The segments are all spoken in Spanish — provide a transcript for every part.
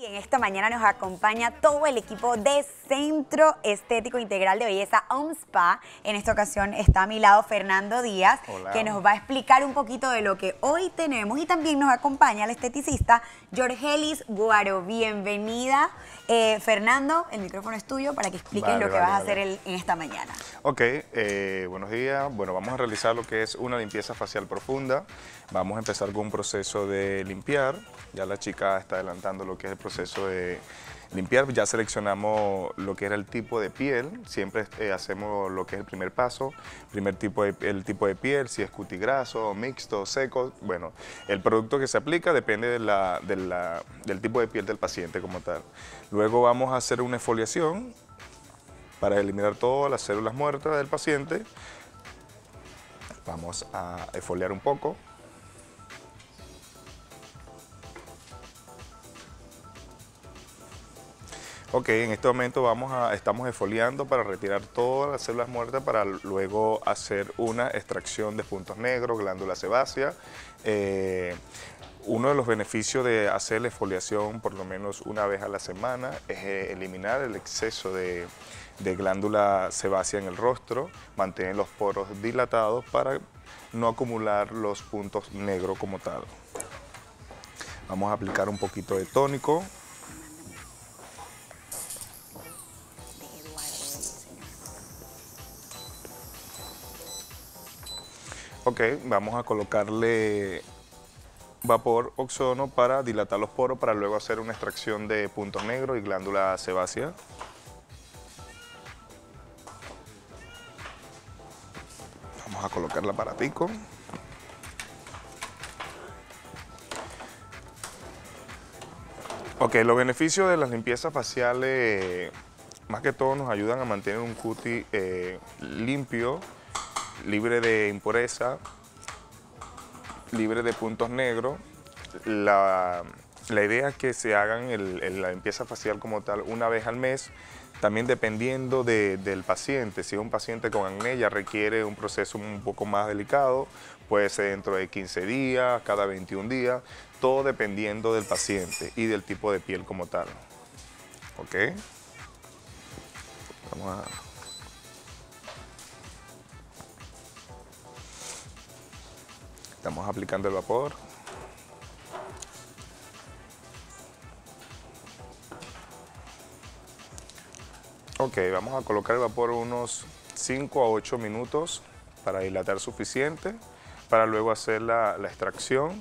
Y en esta mañana nos acompaña todo el equipo de Centro Estético Integral de Belleza OMSPA. En esta ocasión está a mi lado Fernando Díaz, que nos va a explicar un poquito de lo que hoy tenemos. Y también nos acompaña el esteticista Jorgelis Guaro. Bienvenida. Eh, Fernando, el micrófono es tuyo para que expliques lo que vas a hacer en esta mañana. Ok, eh, buenos días. Bueno, vamos a realizar lo que es una limpieza facial profunda. Vamos a empezar con un proceso de limpiar. Ya la chica está adelantando lo que es el proceso de limpiar. Ya seleccionamos lo que era el tipo de piel. Siempre eh, hacemos lo que es el primer paso. Primer tipo de, el tipo de piel, si es cutigraso, mixto, seco. Bueno, el producto que se aplica depende de la, del tipo de piel del paciente como tal. Luego vamos a hacer una exfoliación para eliminar todas las células muertas del paciente. Vamos a exfoliar un poco. Ok, en este momento vamos a, estamos esfoliando para retirar todas las células muertas para luego hacer una extracción de puntos negros, glándula sebácea. Eh, uno de los beneficios de hacer la exfoliación por lo menos una vez a la semana es eh, eliminar el exceso de, de glándula sebácea en el rostro, mantener los poros dilatados para no acumular los puntos negros como tal. Vamos a aplicar un poquito de tónico Ok, vamos a colocarle vapor oxono para dilatar los poros para luego hacer una extracción de puntos negros y glándula sebácea. Vamos a colocar el aparatico. Ok, los beneficios de las limpiezas faciales, más que todo nos ayudan a mantener un cutis eh, limpio, libre de impureza, libre de puntos negros. La, idea es que se hagan la limpieza facial como tal una vez al mes, también dependiendo del paciente. Si es un paciente con acné requiere un proceso un poco más delicado, puede ser dentro de 15 días, cada 21 días, todo dependiendo del paciente y del tipo de piel como tal. ¿Ok? Vamos a... Estamos aplicando el vapor. Ok, vamos a colocar el vapor unos 5 a 8 minutos para dilatar suficiente, para luego hacer la, la extracción.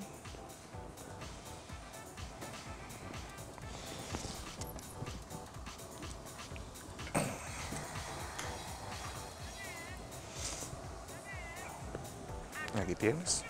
Aquí tienes.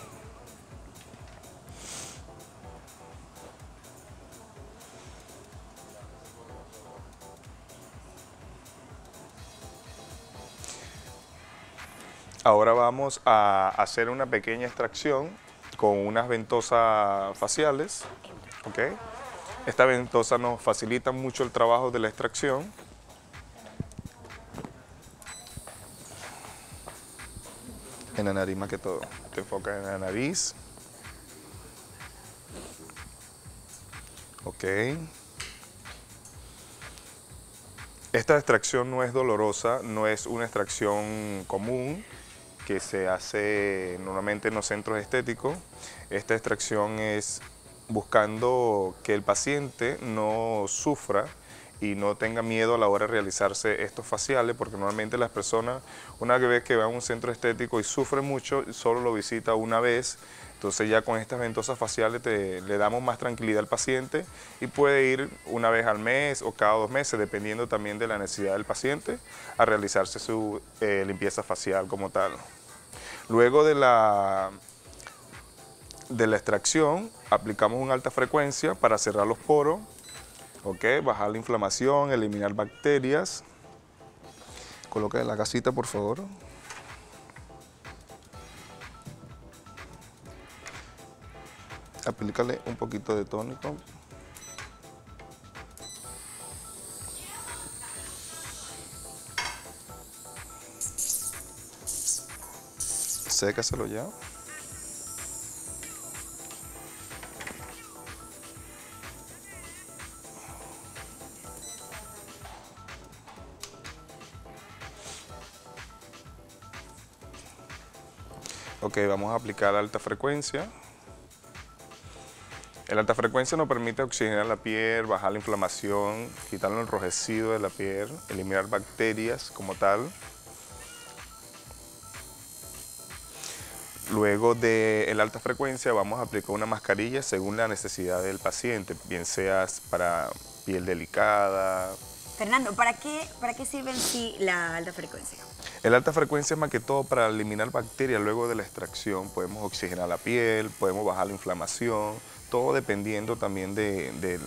Ahora vamos a hacer una pequeña extracción con unas ventosas faciales. Esta ventosa nos facilita mucho el trabajo de la extracción. En la nariz más que todo. Te enfocas en la nariz. Ok. Esta extracción no es dolorosa, no es una extracción común que se hace normalmente en los centros estéticos. Esta extracción es buscando que el paciente no sufra y no tenga miedo a la hora de realizarse estos faciales, porque normalmente las personas, una vez que va a un centro estético y sufre mucho, solo lo visita una vez, entonces ya con estas ventosas faciales le damos más tranquilidad al paciente y puede ir una vez al mes o cada dos meses, dependiendo también de la necesidad del paciente, a realizarse su eh, limpieza facial como tal. Luego de la, de la extracción, aplicamos una alta frecuencia para cerrar los poros, bajar la inflamación, eliminar bacterias. Coloque la casita, por favor. Aplícale un poquito de tónico. sécaselo ya. Ok, vamos a aplicar alta frecuencia. El alta frecuencia nos permite oxigenar la piel, bajar la inflamación, quitar lo enrojecido de la piel, eliminar bacterias como tal, Luego de la alta frecuencia vamos a aplicar una mascarilla según la necesidad del paciente, bien sea para piel delicada. Fernando, ¿para qué, para qué sirve en sí la alta frecuencia? El alta frecuencia es más que todo para eliminar bacterias luego de la extracción. Podemos oxigenar la piel, podemos bajar la inflamación, todo dependiendo también de,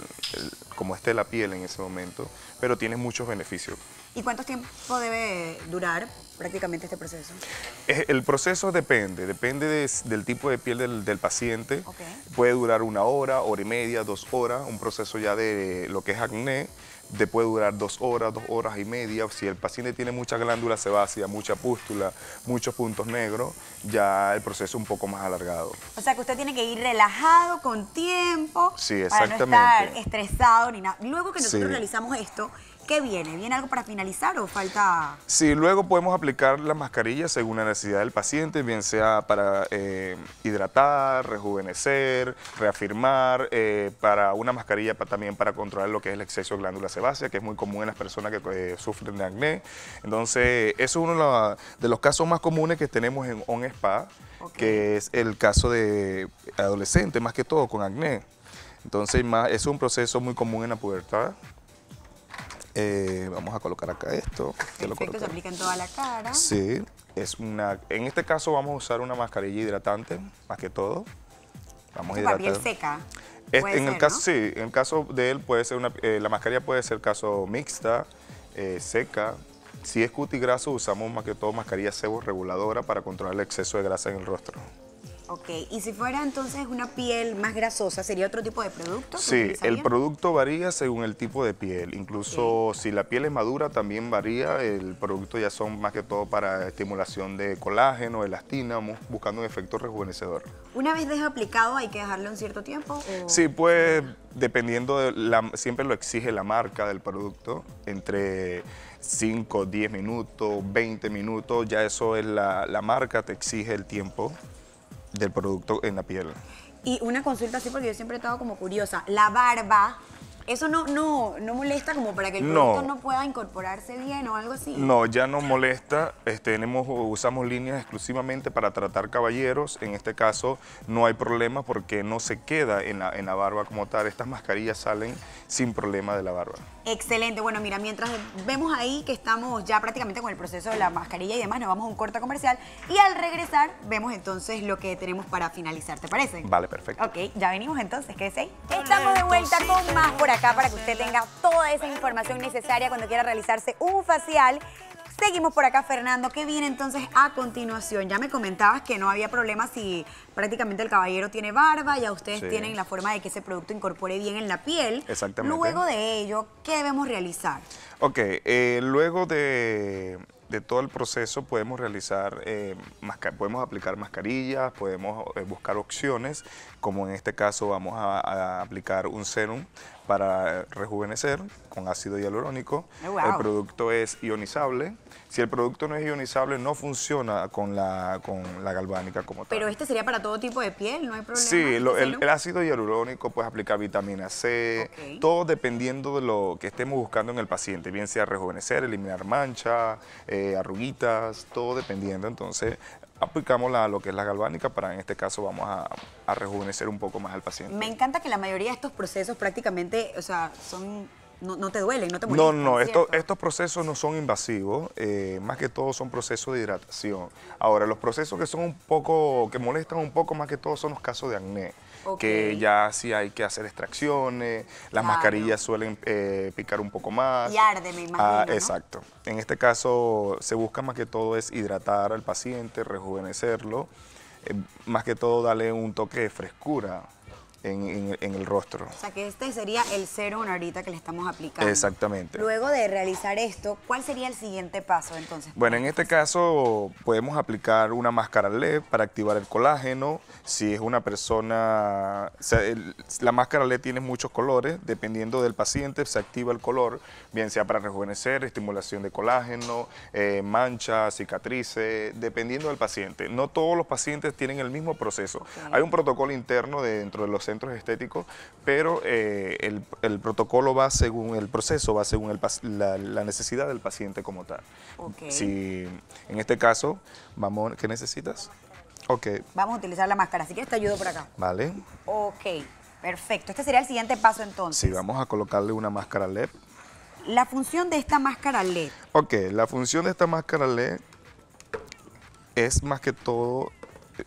cómo esté la piel en ese momento, pero tiene muchos beneficios. ¿Y cuánto tiempo debe durar prácticamente este proceso? El proceso depende, depende del tipo de piel del, paciente. Puede durar una hora, hora y media, dos horas, un proceso ya de lo que es acné de puede durar dos horas, dos horas y media. Si el paciente tiene mucha glándula sebácea, mucha pústula, muchos puntos negros, ya el proceso es un poco más alargado. O sea que usted tiene que ir relajado, con tiempo, sí, exactamente. para no estar estresado ni nada. Luego que nosotros realizamos esto, ¿Qué viene? ¿Viene algo para finalizar o falta...? Sí, luego podemos aplicar la mascarilla según la necesidad del paciente, bien sea para eh, hidratar, rejuvenecer, reafirmar, eh, para una mascarilla también para controlar lo que es el exceso de glándula sebácea, que es muy común en las personas que eh, sufren de acné. Entonces, eso es uno de los casos más comunes que tenemos en On Spa, que es el caso de adolescentes, más que todo, con acné. Entonces, es un proceso muy común en la pubertad. Eh, vamos a colocar acá esto. Perfecto, se aplica en toda la cara. Sí, es una, en este caso vamos a usar una mascarilla hidratante, más que todo. Vamos a hidratar. piel seca? en el caso, Sí, en el caso de él puede ser una, eh, la mascarilla puede ser caso mixta, eh, seca. Si es cuti graso usamos más que todo mascarilla sebo reguladora para controlar el exceso de grasa en el rostro. Ok, y si fuera entonces una piel más grasosa, ¿sería otro tipo de producto? Sí, el producto varía según el tipo de piel. Incluso si la piel es madura también varía. El producto ya son más que todo para estimulación de colágeno, elastina, buscando un efecto rejuvenecedor. Una vez deja aplicado, ¿hay que dejarlo un cierto tiempo? Sí, pues dependiendo, de la, siempre lo exige la marca del producto, entre 5, 10 minutos, 20 minutos, ya eso es la, la marca, te exige el tiempo del producto en la piel. Y una consulta así, porque yo siempre he estado como curiosa. La barba, ¿eso no, no, no molesta como para que el producto no. pueda incorporarse bien o algo así? No, ya no molesta. Este, tenemos, usamos líneas exclusivamente para tratar caballeros. En este caso no hay problema porque no se queda en la, en la barba como tal. Estas mascarillas salen sin problema de la barba. Excelente. Bueno, mira, mientras vemos ahí que estamos ya prácticamente con el proceso de la mascarilla y demás, nos vamos a un corte comercial y al regresar vemos entonces lo que tenemos para finalizar. ¿Te parece? Vale, perfecto. Ok, ya venimos entonces, quédese ahí. Estamos de vuelta con más por acá para que usted tenga toda esa información necesaria cuando quiera realizarse un facial Seguimos por acá, Fernando. ¿Qué viene entonces a continuación? Ya me comentabas que no había problema si prácticamente el caballero tiene barba, ya ustedes tienen la forma de que ese producto incorpore bien en la piel. Exactamente. Luego de ello, ¿qué debemos realizar? Ok, eh, luego de, todo el proceso podemos realizar, eh, podemos aplicar mascarillas, podemos eh, buscar opciones, como en este caso vamos a aplicar un serum para rejuvenecer con ácido hialurónico. Oh, el producto es ionizable. Si el producto no es ionizable, no funciona con la, con la galvánica como tal. Pero este sería para todo tipo de piel, ¿no hay problema? Sí, el, ácido hialurónico puedes aplicar vitamina C, todo dependiendo de lo que estemos buscando en el paciente, bien sea rejuvenecer, eliminar manchas, eh, arruguitas, todo dependiendo. Entonces, aplicamos la, lo que es la galvánica para en este caso vamos a, rejuvenecer un poco más al paciente. Me encanta que la mayoría de estos procesos prácticamente, o sea, son no, te duelen, no te molestan. No, no, estos procesos no son invasivos, eh, más que todo son procesos de hidratación. Ahora, los procesos que son un poco, que molestan un poco más que todo son los casos de acné. Que ya sí hay que hacer extracciones, las mascarillas suelen eh, picar un poco más. Y arde, me imagino. Ah, exacto. En este caso se busca más que todo es hidratar al paciente, rejuvenecerlo, eh, más que todo darle un toque de frescura en, el rostro. O sea que este sería el cero ahorita que le estamos aplicando. Exactamente. Luego de realizar esto, ¿cuál sería el siguiente paso entonces? Bueno, en este caso podemos aplicar una máscara LED para activar el colágeno. Si es una persona, la máscara LED tiene muchos colores, dependiendo del paciente se activa el color, bien sea para rejuvenecer, estimulación de colágeno, eh, manchas, cicatrices, dependiendo del paciente. No todos los pacientes tienen el mismo proceso. Hay un protocolo interno dentro de los centros estéticos, pero eh, el, protocolo va según el proceso, va según la, necesidad del paciente como tal. Si en este caso, vamos, ¿qué necesitas? Ok. Vamos a utilizar la máscara, así que te ayudo por acá. Vale. Ok, perfecto. Este sería el siguiente paso entonces. Sí, vamos a colocarle una máscara LED. La función de esta máscara LED. Ok, la función de esta máscara LED es más que todo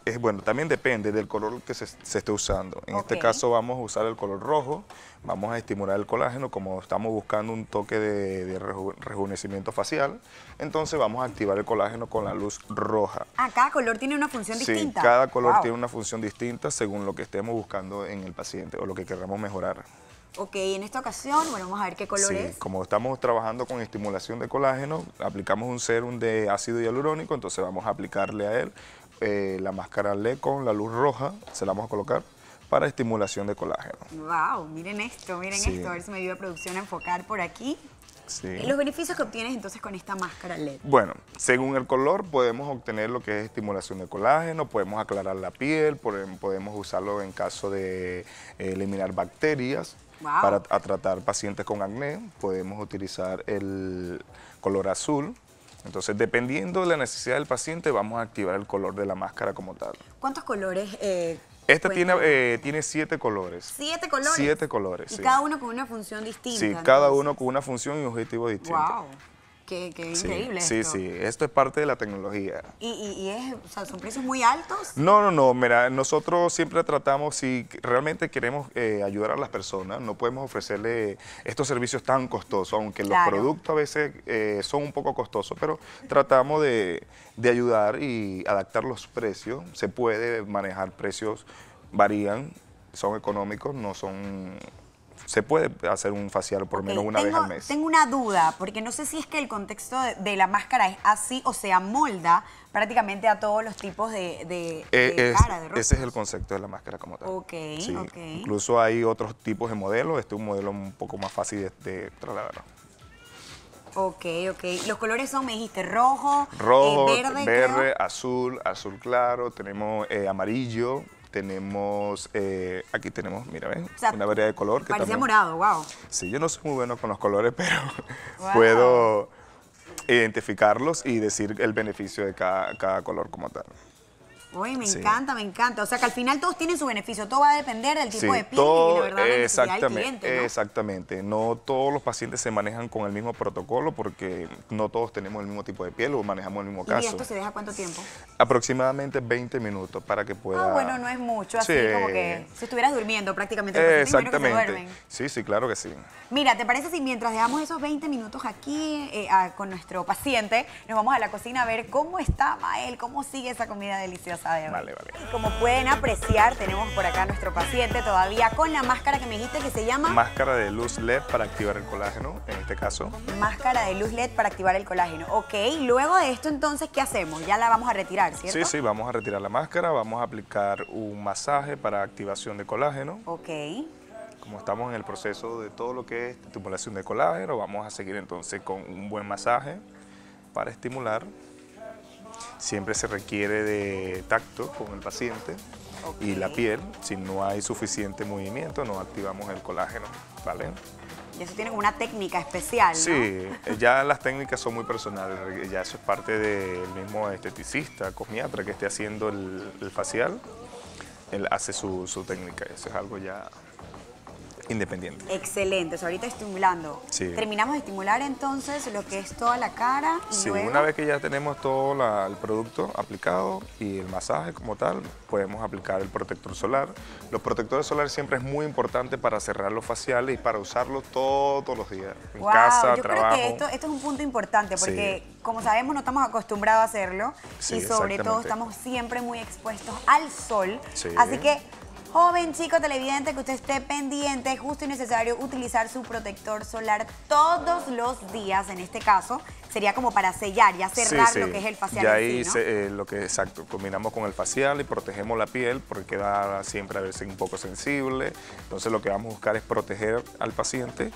es bueno, también depende del color que se, esté usando. En este caso vamos a usar el color rojo, vamos a estimular el colágeno, como estamos buscando un toque de, rejuvenecimiento facial, entonces vamos a activar el colágeno con la luz roja. Ah, cada color tiene una función distinta. Sí, cada color tiene una función distinta según lo que estemos buscando en el paciente o lo que queramos mejorar. Ok, en esta ocasión, bueno, vamos a ver qué color sí, Como estamos trabajando con estimulación de colágeno, aplicamos un serum de ácido hialurónico, entonces vamos a aplicarle a él eh, la máscara LED con la luz roja, se la vamos a colocar para estimulación de colágeno. Wow, miren esto, miren esto, a ver si me ayuda a producción a enfocar por aquí. Sí. Los beneficios que obtienes entonces con esta máscara LED. Bueno, según el color podemos obtener lo que es estimulación de colágeno, podemos aclarar la piel, podemos usarlo en caso de eh, eliminar bacterias. Para tratar pacientes con acné, podemos utilizar el color azul, entonces, dependiendo de la necesidad del paciente, vamos a activar el color de la máscara como tal. ¿Cuántos colores? Eh, esta tiene, eh, tiene siete colores. ¿Siete colores? Siete colores, Y cada uno con una función distinta. Sí, cada uno con una función y objetivo distinto. Wow. Qué, increíble sí, esto. Sí, sí, esto es parte de la tecnología. ¿Y, y, es, o sea, son precios muy altos? No, no, no, mira, nosotros siempre tratamos, si realmente queremos eh, ayudar a las personas, no podemos ofrecerle estos servicios tan costosos, aunque los productos a veces eh, son un poco costosos, pero tratamos de, de ayudar y adaptar los precios. Se puede manejar precios, varían, son económicos, no son se puede hacer un facial por menos una vez al mes. Tengo una duda, porque no sé si es que el contexto de, la máscara es así o se amolda prácticamente a todos los tipos de, de, eh, cara, de Ese es el concepto de la máscara como tal. Ok, ok. Incluso hay otros tipos de modelos, este es un modelo un poco más fácil de, trasladar. Ok, ok. Los colores son, me dijiste, rojo, rojo eh, verde, verde azul, azul claro, tenemos eh, amarillo, tenemos, eh, aquí tenemos, mira, ¿ven? una variedad de color. Que parecía morado, wow. Sí, yo no soy muy bueno con los colores, pero puedo identificarlos y decir el beneficio de cada color como tal. Uy, me encanta, me encanta. O sea que al final todos tienen su beneficio, todo va a depender del tipo de piel y la verdad exactamente, ¿no? Exactamente. No todos los pacientes se manejan con el mismo protocolo porque no todos tenemos el mismo tipo de piel o manejamos el mismo caso. ¿Y esto se deja cuánto tiempo? Aproximadamente 20 minutos para que pueda... Ah, bueno, no es mucho, así como que si estuvieras durmiendo prácticamente. exactamente. sí, sí, claro que sí. Mira, ¿te parece si mientras dejamos esos 20 minutos aquí eh, con nuestro paciente, nos vamos a la cocina a ver cómo está Mael, cómo sigue esa comida deliciosa? Vale, vale. Y como pueden apreciar, tenemos por acá a nuestro paciente todavía con la máscara que me dijiste que se llama... Máscara de luz LED para activar el colágeno, en este caso. Máscara de luz LED para activar el colágeno. Ok, luego de esto entonces, ¿qué hacemos? Ya la vamos a retirar, ¿cierto? Sí, sí, vamos a retirar la máscara, vamos a aplicar un masaje para activación de colágeno. Ok. Como estamos en el proceso de todo lo que es estimulación de colágeno, vamos a seguir entonces con un buen masaje para estimular Siempre se requiere de tacto con el paciente y la piel. Si no hay suficiente movimiento, no activamos el colágeno. ¿vale? Y eso tiene una técnica especial, ¿no? Sí, eh, ya las técnicas son muy personales, ya eso es parte del mismo esteticista, cosmiatra que esté haciendo el, facial, él hace su, su técnica, eso es algo ya independiente. Excelente, ahorita estimulando. Terminamos de estimular entonces lo que es toda la cara y Sí, una vez que ya tenemos todo el producto aplicado y el masaje como tal, podemos aplicar el protector solar. Los protectores solares siempre es muy importante para cerrar los faciales y para usarlos todos los días, en casa, yo trabajo. creo que esto, esto, es un punto importante porque como sabemos no estamos acostumbrados a hacerlo y sobre todo estamos siempre muy expuestos al sol. Así que Joven chico televidente, que usted esté pendiente, es justo y necesario utilizar su protector solar todos los días, en este caso, sería como para sellar, ya cerrar lo que es el facial. Ya ahí eh, lo que exacto, combinamos con el facial y protegemos la piel porque queda siempre a veces un poco sensible. Entonces lo que vamos a buscar es proteger al paciente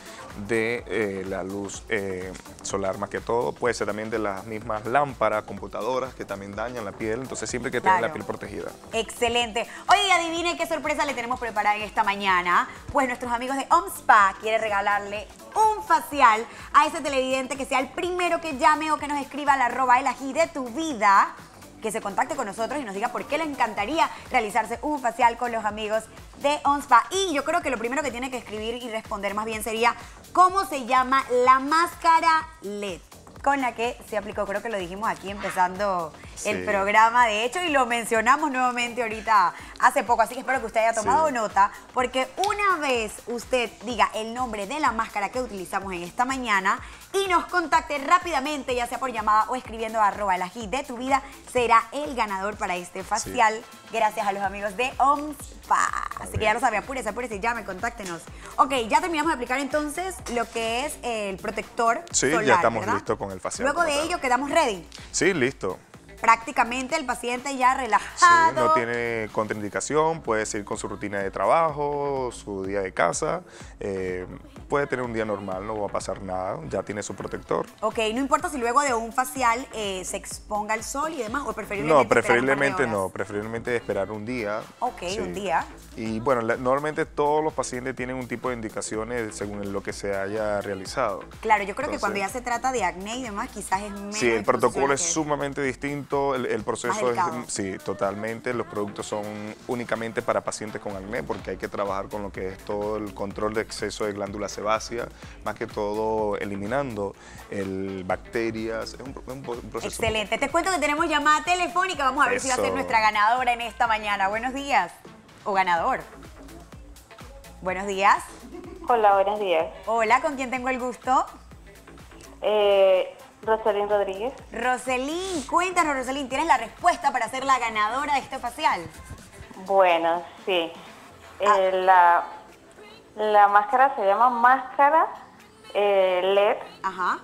de eh, la luz eh, solar más que todo. Puede ser también de las mismas lámparas, computadoras que también dañan la piel. Entonces siempre hay que tener la piel protegida. Excelente. Oye, adivine qué sorpresa le tenemos preparada en esta mañana. Pues nuestros amigos de OmSpa quieren regalarle un facial a ese televidente que sea el primero que llame o que nos escriba al arroba el ají de tu vida que se contacte con nosotros y nos diga por qué le encantaría realizarse un facial con los amigos de OnSpa. Y yo creo que lo primero que tiene que escribir y responder más bien sería cómo se llama la máscara LED con la que se aplicó, creo que lo dijimos aquí empezando el programa, de hecho, y lo mencionamos nuevamente ahorita hace poco, así que espero que usted haya tomado nota, porque una vez usted diga el nombre de la máscara que utilizamos en esta mañana y nos contacte rápidamente, ya sea por llamada o escribiendo arroba el ají de tu vida, será el ganador para este facial, gracias a los amigos de OMSPA. Así que ya lo sabe, apúrese, apúrese, llame, contáctenos. Ok, ya terminamos de aplicar entonces lo que es el protector Sí, ya estamos listos con el facial. Luego de ello quedamos ready. Sí, listo prácticamente el paciente ya relajado. Sí, no tiene contraindicación, puede seguir con su rutina de trabajo, su día de casa, eh, puede tener un día normal, no va a pasar nada, ya tiene su protector. Ok, no importa si luego de un facial eh, se exponga al sol y demás, o preferiblemente No, preferiblemente no, preferiblemente esperar un día. Ok, un día. Y bueno, normalmente todos los pacientes tienen un tipo de indicaciones según lo que se haya realizado. Claro, yo creo que cuando ya se trata de acné y demás, quizás es menos Sí, el protocolo es sumamente distinto el, proceso es, sí, totalmente, los productos son únicamente para pacientes con acné porque hay que trabajar con lo que es todo el control de exceso de glándula sebácea, más que todo eliminando el bacterias, es un, proceso. Excelente, te cuento que tenemos llamada telefónica, vamos a ver si va a ser nuestra ganadora en esta mañana. Buenos días, o ganador. Buenos días. Hola, buenos días. Hola, ¿con quién tengo el gusto? Eh, Roselín Rodríguez. Roselín, cuéntanos, Roselín, ¿tienes la respuesta para ser la ganadora de este facial? Bueno, sí. Ah. Eh, la, la máscara se llama máscara eh, LED. Ajá.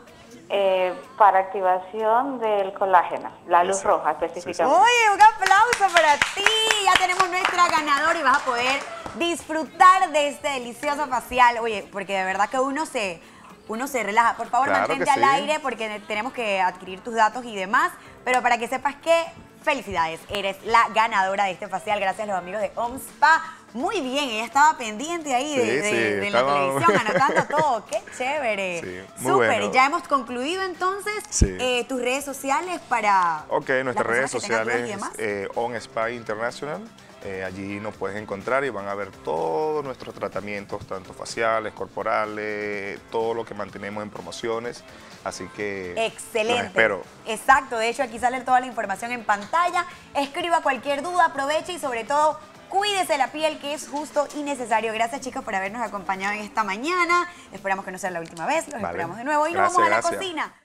Eh, para activación del colágeno, la luz roja específicamente. Oye, un aplauso para ti. Ya tenemos nuestra ganadora y vas a poder disfrutar de este delicioso facial. Oye, porque de verdad que uno se uno se relaja. Por favor, mantente al aire porque tenemos que adquirir tus datos y demás. Pero para que sepas que, felicidades, eres la ganadora de este facial gracias a los amigos de OMSPA. Muy bien, ella estaba pendiente ahí de, la televisión, anotando todo. ¡Qué chévere! Súper, ya hemos concluido entonces eh, tus redes sociales para... Ok, nuestras redes sociales, eh, OnSpa International. Eh, allí nos puedes encontrar y van a ver todos nuestros tratamientos, tanto faciales, corporales, todo lo que mantenemos en promociones. Así que Excelente. espero. Exacto, de hecho aquí sale toda la información en pantalla. Escriba cualquier duda, aproveche y sobre todo cuídese la piel que es justo y necesario. Gracias chicos por habernos acompañado en esta mañana. Esperamos que no sea la última vez, los esperamos de nuevo y nos vamos a la cocina.